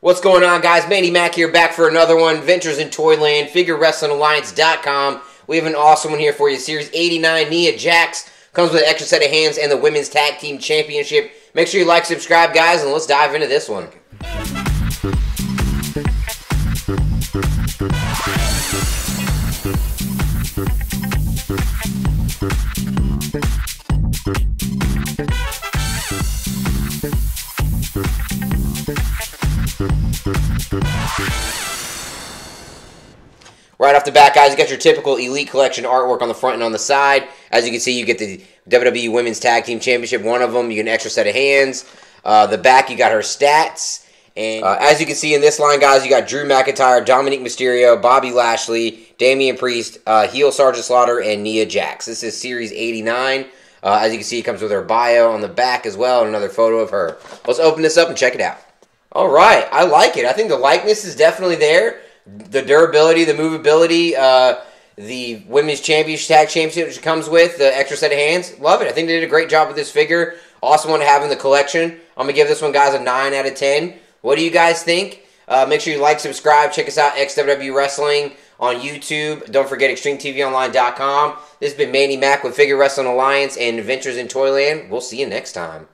What's going on, guys? Manny Mac here, back for another one. Ventures in Toyland, FigureWrestlingAlliance.com. We have an awesome one here for you. Series 89, Nia Jax. Comes with an extra set of hands and the Women's Tag Team Championship. Make sure you like, subscribe, guys, and let's dive into this one. Right off the bat, guys, you got your typical Elite Collection artwork on the front and on the side. As you can see, you get the WWE Women's Tag Team Championship, one of them. You get an extra set of hands. Uh, the back, you got her stats. And uh, as you can see in this line, guys, you got Drew McIntyre, Dominik Mysterio, Bobby Lashley, Damian Priest, uh, Heel Sergeant Slaughter, and Nia Jax. This is Series 89. Uh, as you can see, it comes with her bio on the back as well, and another photo of her. Let's open this up and check it out. All right, I like it. I think the likeness is definitely there the durability, the movability, uh, the women's championship tag championship which comes with the extra set of hands. Love it. I think they did a great job with this figure. Awesome one to have in the collection. I'm gonna give this one, guys, a nine out of ten. What do you guys think? Uh, make sure you like, subscribe, check us out, XWW Wrestling on YouTube. Don't forget XtremeTVOnline.com. This has been Manny Mac with Figure Wrestling Alliance and Adventures in Toyland. We'll see you next time.